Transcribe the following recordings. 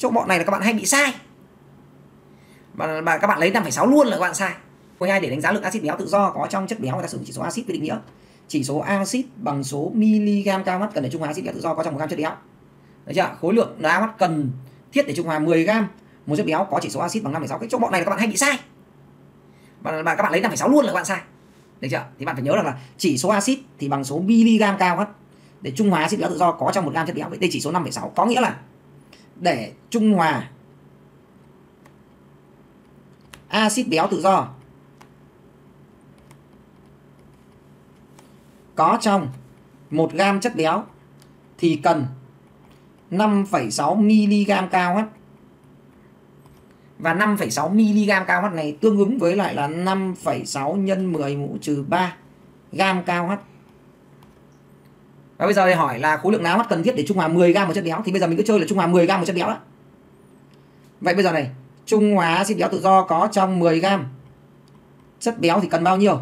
chỗ bọn này là các bạn hay bị sai. Và, và các bạn lấy 5,6 luôn là các bạn sai. Câu hai để đánh giá lượng axit béo tự do có trong chất béo người ta sử dụng chỉ số axit với định nghĩa. Chỉ số axit bằng số mg cao mắt cần để trung hòa axit béo tự do có trong một gram chất béo. Đấy chưa? Khối lượng NaOH cần thiết để trung hòa 10 gram một chất béo có chỉ số axit bằng 5,6 cái chỗ bọn này là các bạn hay bị sai. Và, và các bạn lấy 5,6 luôn là các bạn sai. Được chưa? Thì bạn phải nhớ rằng là chỉ số axit thì bằng số mg cao mắt để trung hòa axit béo tự do có trong một gram chất béo. Vậy đây chỉ số 5,6 có nghĩa là để trung hòa axit béo tự do có trong 1 gam chất béo thì cần 5,6 mg cao hết Và 5,6 mg cao H này tương ứng với lại là 5,6 nhân 10 mũ trừ 3 gam cao H. Và bây giờ thì hỏi là khối lượng nào mắt cần thiết để trung hòa 10 gam một chất béo thì bây giờ mình cứ chơi là trung hòa 10 gam một chất béo đó. Vậy bây giờ này, trung hòa axit béo tự do có trong 10 gam chất béo thì cần bao nhiêu?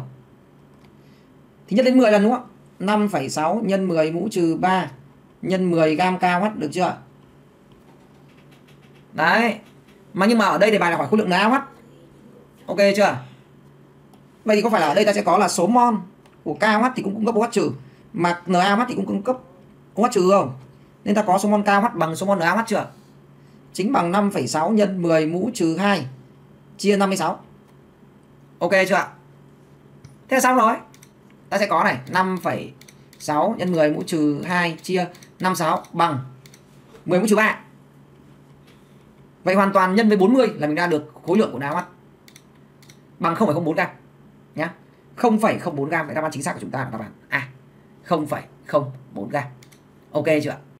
Thì nhân đến 10 lần đúng không? 5,6 nhân 10 mũ trừ 3 nhân 10 gam cao được chưa? Đấy. Mà nhưng mà ở đây đề bài là hỏi khối lượng NaOH. Ok chưa? Vậy thì có phải là ở đây ta sẽ có là số mol của KOH thì cũng cung cấp OH trừ mà NaOH thì cũng cung cấp OH trừ không? Nên ta có số mol KOH bằng số mol NaOH chưa? Chính bằng 5,6 nhân 10 mũ trừ 2 chia 56. Ok chưa ạ? Thế là xong rồi. Ta sẽ có này 5,6 nhân 10 mũ trừ 2 chia 56 bằng 10 mũ trừ 3. Vậy hoàn toàn nhân với 40 là mình ra được khối lượng của NaOH bằng 0,04 gram nhá. 0,04 gram vậy đáp án chính xác của chúng ta là đáp án A. À. 0,04 gram. Ok chưa ạ?